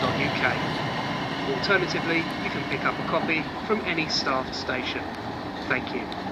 www.staffstation.co.uk. Alternatively, you can pick up a copy from any staff station. Thank you.